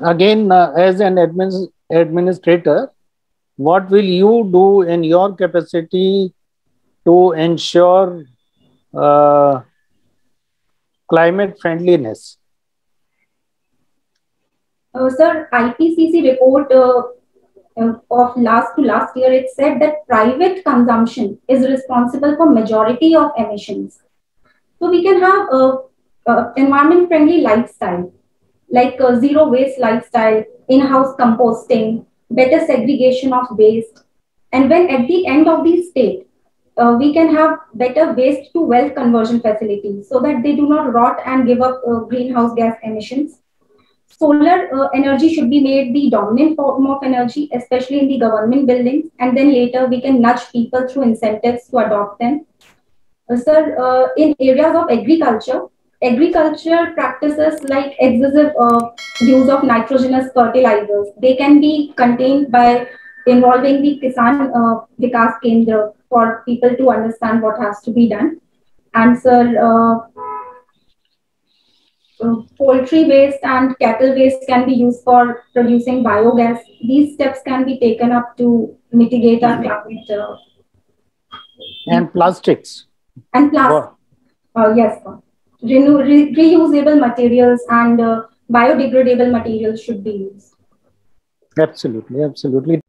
Again, uh, as an admin administrator, what will you do in your capacity to ensure uh, climate friendliness? Uh, sir, IPCC report uh, uh, of last to last year, it said that private consumption is responsible for majority of emissions. So we can have a, a environment friendly lifestyle, like a zero waste lifestyle, in-house composting, better segregation of waste. And when at the end of the state, uh, we can have better waste to wealth conversion facilities so that they do not rot and give up uh, greenhouse gas emissions. Solar uh, energy should be made the dominant form of energy, especially in the government buildings. And then later we can nudge people through incentives to adopt them. Uh, sir, uh, in areas of agriculture, agriculture practices like excessive uh, use of nitrogenous fertilizers, they can be contained by involving the Kisan uh, Vikas Kendra for people to understand what has to be done. And sir, uh, uh, poultry waste and cattle waste can be used for producing biogas. These steps can be taken up to mitigate our climate. Uh, and plastics. And plastic. Uh, yes. Renew, re reusable materials and uh, biodegradable materials should be used. Absolutely, absolutely.